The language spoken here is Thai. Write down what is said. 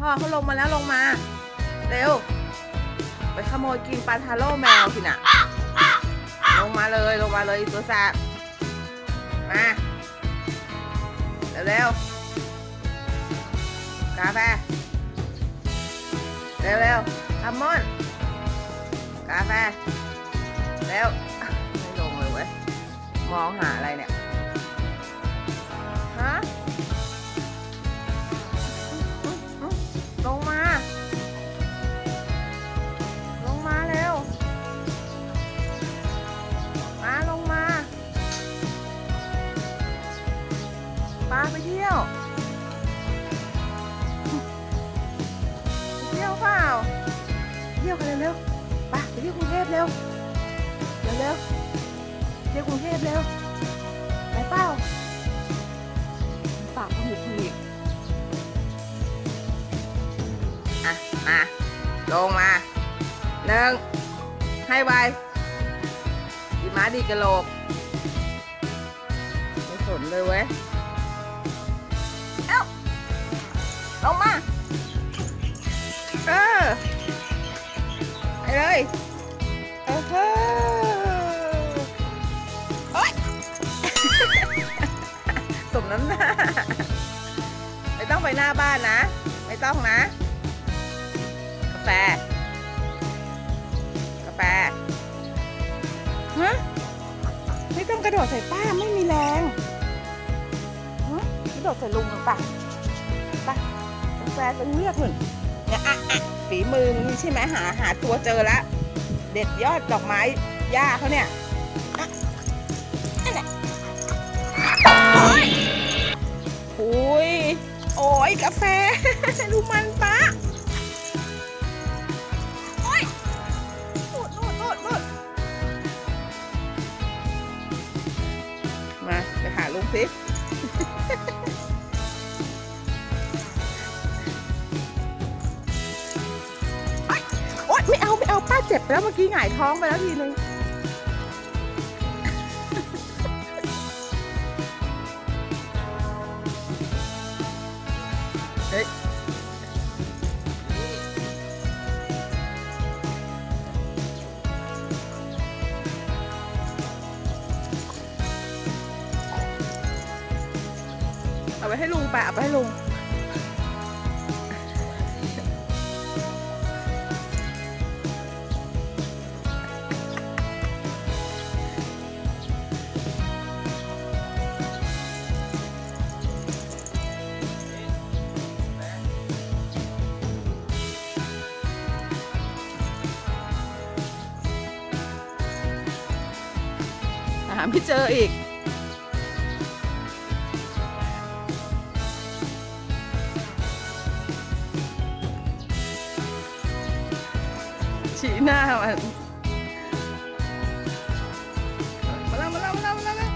พ่อเขาลงมาแล้วลงมา เร็ว ไปขโมยกินปลาทาโร่แมวสินะลงมาเลยลงมาเลยตัวแสบมาเร็วๆกาแฟเร็วเร็วๆอัมมอนกาแฟเร็วไม่ลงเลยเว้ยมองหาอะไรเนี่ย ที่ยวกันเร็วๆไปไปเที่ยวกรุงเทพเร็ว เร็วเร็วๆเที่ยวกรุงเทพเร็ว ไปเปล่าปากผลิบผลิบอะ มา ลงมาหนึ่งให้ไวดีม้าดีกระโหลกไม่สนเลยเว้ย เอ้า ต้องไปหน้าบ้านนะ ไม่ต้องนะ กาแฟ กาแฟฮะไม่ต้องกระโดดใส่ป้าไม่มีแรงฮะกระโดดใส่ลุงหรือเปล่าไปกาแฟจะเลือกหนึ่งเนี่ยอะอะฝีมือมึงนี่ใช่ไหมหาหาตัวเจอแล้วเด็ดยอดดอกไม้หญ้าเขาเนี่ยอะโอ้ยอุ้ย โอ้ยกาแฟ ดูมันป้านูดนูดนูดนูดมาไปหาลุงสิโอ๊ยโอ๊ยไม่เอา ไม่เอา ป้าเจ็บไปแล้วเมื่อกี้หงายท้องไปแล้วทีนึง เอาไปให้ลุงไปเอาไปให้ลุงหาไม่เจออีก ชี้หน้ามันมาแล้วมาแล้